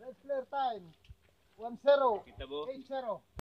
Red clear time. 1-0. 8-0.